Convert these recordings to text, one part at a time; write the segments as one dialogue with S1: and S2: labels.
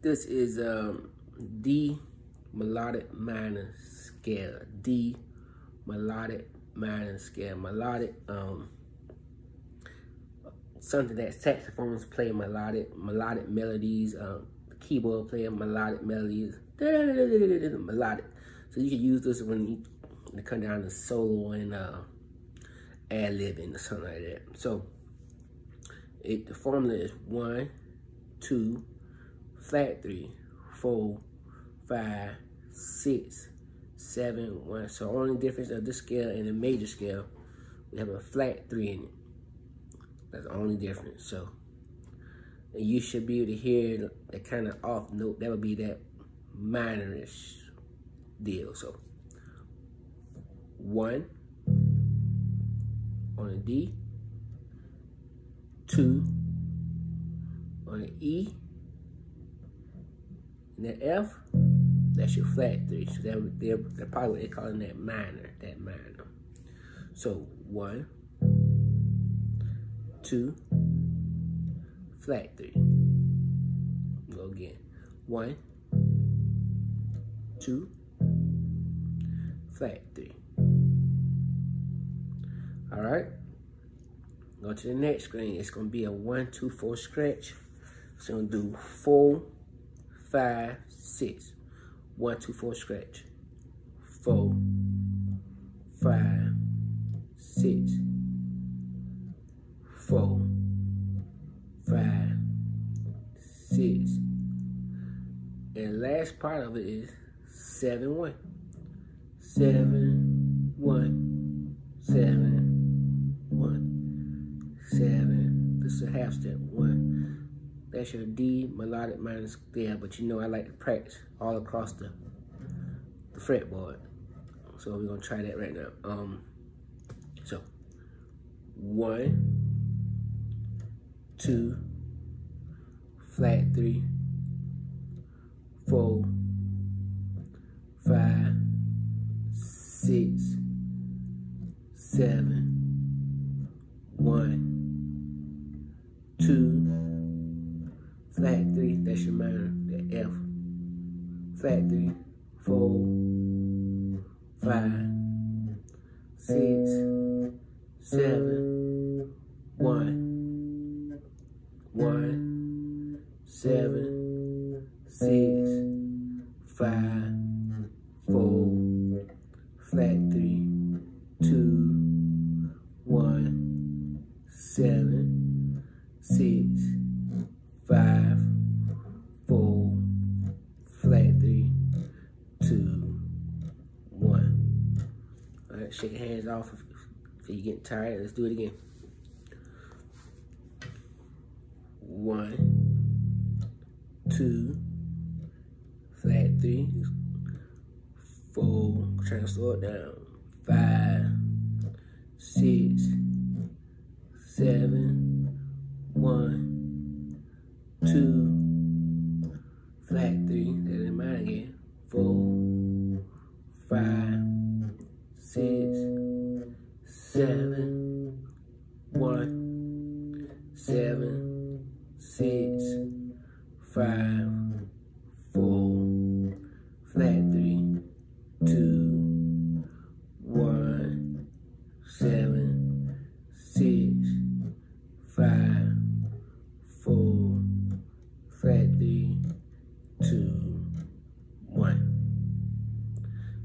S1: This is um, D melodic minor scale. D melodic minor scale. Melodic, um, something that saxophones play melodic, melodic melodies. Um, keyboard player melodic melodies. Melodic. So you can use this when you come down to solo and uh, ad libbing or something like that. So it the formula is one, two, flat three, four, five, six, seven, one. So only difference of this scale and the major scale, we have a flat three in it. That's the only difference. So you should be able to hear the kind of off note. That would be that minorish deal. So one on a D, two on an E, and the F, that's your flat three. So that, they're, they're probably what they're calling that minor, that minor. So one, two, flat three. Go again. One, two, flat three. All right. Go to the next screen. It's gonna be a one, two, four scratch. So I'm gonna do four, five, six. One, two, four scratch. Four, five, six, four, five, six. And last part of it is seven, one. Seven, one, seven, one, seven. This is a half step, one. That's your D melodic minor scale, but you know I like to practice all across the, the fretboard. So we're gonna try that right now. Um, so one, two, flat three, four, five, six, seven, one, two, that's your minor, the F, flat three, four, five, six, seven, one, one, seven, six, five, four, flat three, two, one, seven, six, All right, shake your hands off if, if you're getting tired. Let's do it again. One, two, flat three, four, trying to slow it down, five, six, seven, one, two, seven, one, seven, six, five, four, flat three, two, one, seven, six, five, four, flat three, two, one.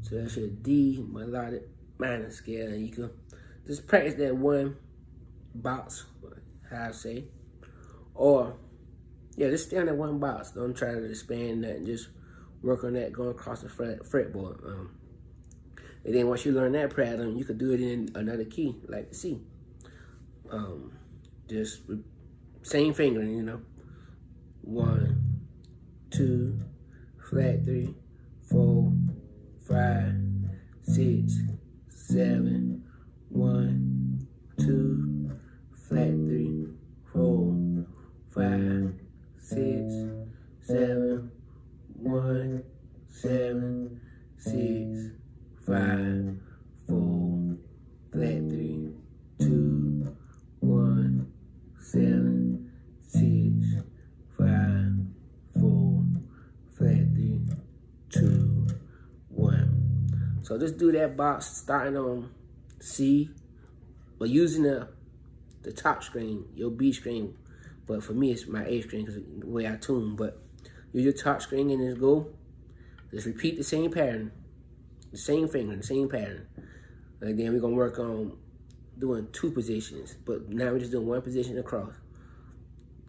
S1: So that's your D melodic minor scale. You can just practice that one box, how I say, or yeah, just stay on that one box. Don't try to expand that. Just work on that going across the fret, fretboard. Um, and then once you learn that pattern, you could do it in another key, like C. Um, just same finger, you know. One, two, flat three, four, five, six, seven, one, two, flat three, four, five, six, seven, one, seven, six, five, four, flat three, two, one, seven, six, five, four, flat three, two, one. So just do that box starting on C, but using the the top screen, your B screen. But for me, it's my A screen because the way I tune. But use your top screen and just go. Just repeat the same pattern, the same finger, the same pattern. And then we're gonna work on doing two positions. But now we're just doing one position across.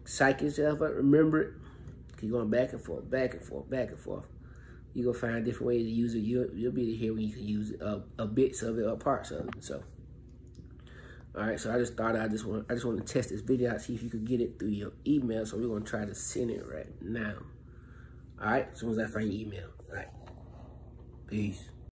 S1: Psych yourself up, remember it. Keep going back and forth, back and forth, back and forth. You're gonna find different ways to use it. You'll, you'll be hear when you can use a, a bits of it or parts of it. So, all right. So I just thought I just want I just want to test this video out, see if you could get it through your email. So we're gonna try to send it right now. All right. As soon as I find your email. All right. Peace.